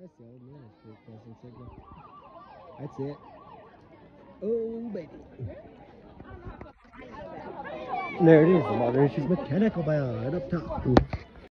That's the old man's street crossing signal. That's it. Oh, baby. There it is, the moderation's mechanical bound up top.